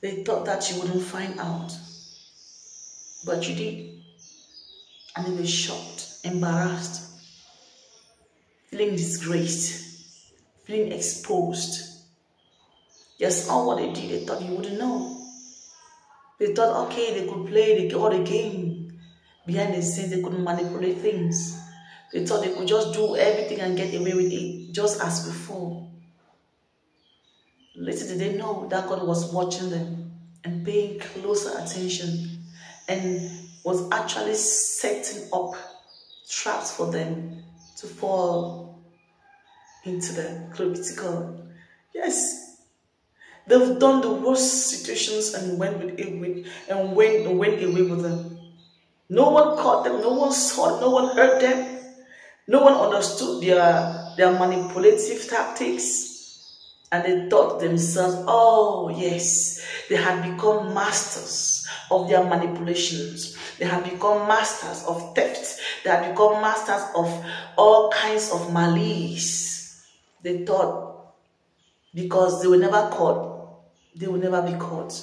They thought that you wouldn't find out. But you did. And they were shocked, embarrassed, feeling disgraced, feeling exposed. Yes, all what they did, they thought you wouldn't know. They thought, okay, they could play the, all the game. Behind the scenes, they could manipulate things. They thought they could just do everything and get away with it, just as before. Little did they know that God was watching them and paying closer attention and was actually setting up traps for them to fall into the critical. Yes, they've done the worst situations and went with it with and went and went away with them. No one caught them, no one saw, no one heard them, no one understood their their manipulative tactics and they thought themselves, oh, yes, they had become masters of their manipulations. They had become masters of theft. They had become masters of all kinds of malice. They thought because they were never caught, they will never be caught.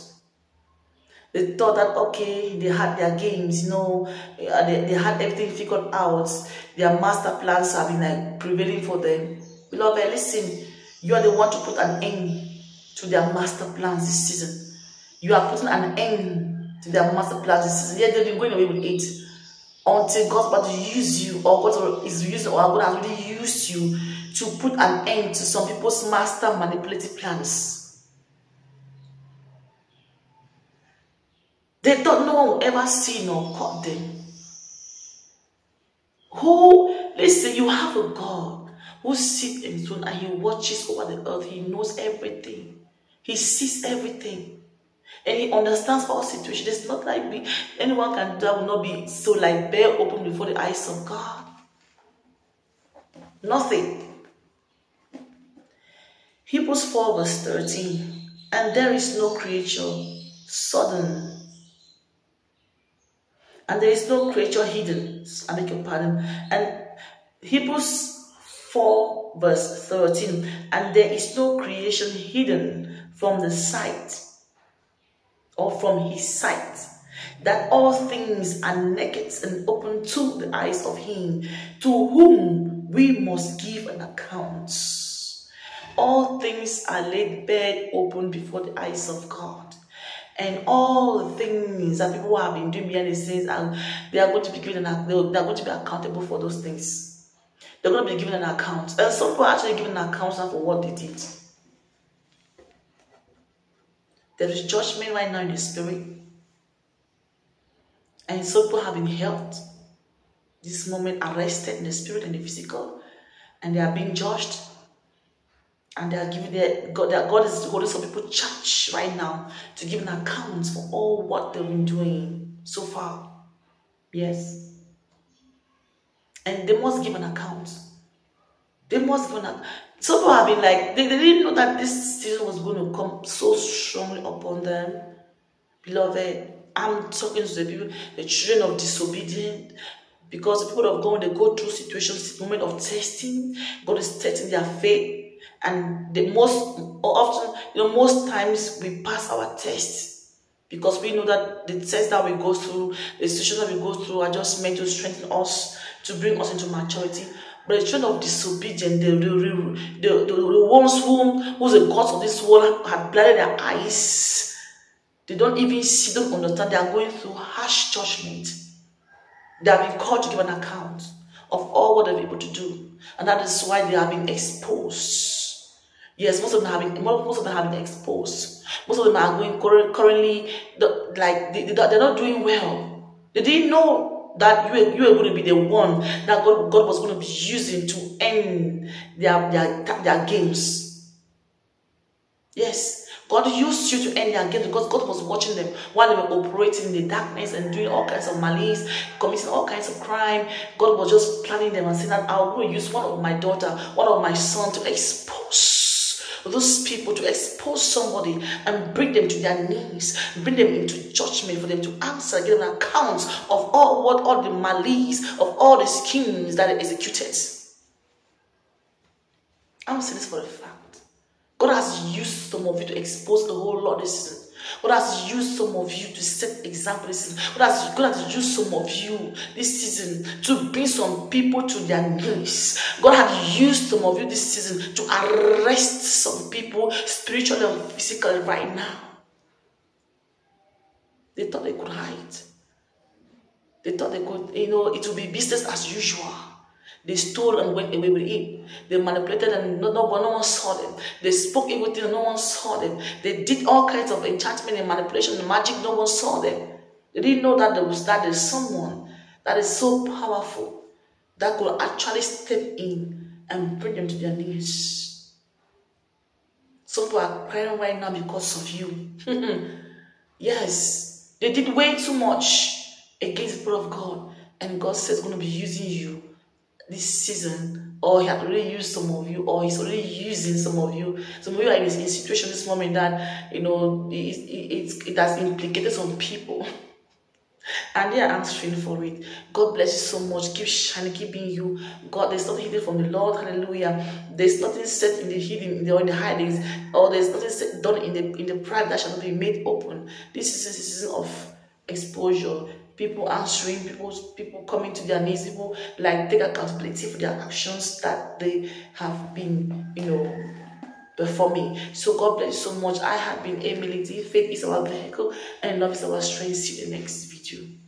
They thought that, okay, they had their games, you know, they, they had everything figured out. Their master plans have been like prevailing for them. Beloved, listen, you are the one to put an end to their master plans this season. You are putting an end to their master plans this season. Yeah, they've been going away with it until God's about to use you, or God is using, or God has really used you to put an end to some people's master manipulative plans. They thought no one would ever see nor caught them. Who, listen, you have a God who sits enthroned and he watches over the earth. He knows everything. He sees everything. And he understands all situations. It's not like me. Anyone can that will not be so like bare open before the eyes of God. Nothing. Hebrews 4 verse 13. And there is no creature sudden. And there is no creature hidden. I beg your pardon. And Hebrews 4 verse 13 and there is no creation hidden from the sight or from his sight that all things are naked and open to the eyes of him to whom we must give an account. All things are laid bare open before the eyes of god. And all things that people have been doing behind the scenes and they are going to be given they are going to be accountable for those things they're going to be given an account. And some people are actually given an account for what they did. There is judgment right now in the spirit. And some people have been held this moment arrested in the spirit and the physical. And they are being judged. And they are giving their God, their God is holding some people charge right now to give an account for all what they've been doing so far. Yes. And they must give an account. They must give an account. Some people have been like, they, they didn't know that this season was going to come so strongly upon them. Beloved, I'm talking to the people, the children of disobedience, because the people of God, they go through situations, moment of testing, God is testing their faith. And the most often, you know, most times we pass our tests because we know that the tests that we go through, the situations that we go through are just meant to strengthen us to bring us into maturity. But the children of disobedience, the, the, the, the, the ones whom who's the gods of this world have blinded their eyes, they don't even see, don't understand. They are going through harsh judgment. They have been called to give an account of all what they're able to do. And that is why they have been exposed. Yes, most of them have been, most of them have been exposed. Most of them are going currently, like, they, they're not doing well. They didn't know that you are, you are going to be the one that God, God was going to be using to end their, their, their games. Yes, God used you to end their games because God was watching them while they were operating in the darkness and doing all kinds of malice, committing all kinds of crime. God was just planning them and saying that I will use one of my daughter, one of my son to expose those people to expose somebody and bring them to their knees, bring them into judgment for them to answer, give an account of all what all the malice, of all the schemes that are executed. I'm saying this for a fact. God has used some of you to expose the whole lot this season. God has used some of you to set examples. God has, God has used some of you this season to bring some people to their knees. God has used some of you this season to arrest some people spiritually and physically right now. They thought they could hide. They thought they could, you know, it would be business as usual. They stole and went away with it. They manipulated and no, no, no one saw them. They spoke evil things no one saw them. They did all kinds of enchantment and manipulation and magic, no one saw them. They didn't know that there was that there's someone that is so powerful that could actually step in and bring them to their knees. Some people are crying right now because of you. yes, they did way too much against the people of God, and God says going to be using you this season, or He had already used some of you, or He's already using some of you. Some of you are in a situation this moment that you know it, it, it has implicated some people. And they are answering for it. God bless you so much. Keep shining, keep being you. God, there's nothing hidden from the Lord. Hallelujah. There's nothing set in the hidden or in the hidings, or there's nothing set, done in the in the pride that shall not be made open. This is a season of exposure people answering, people people coming to their knees, people like take accountability for their actions that they have been, you know, performing. So God bless you so much. I have been Emily D. Faith is our vehicle and love is our strength. See you the next video.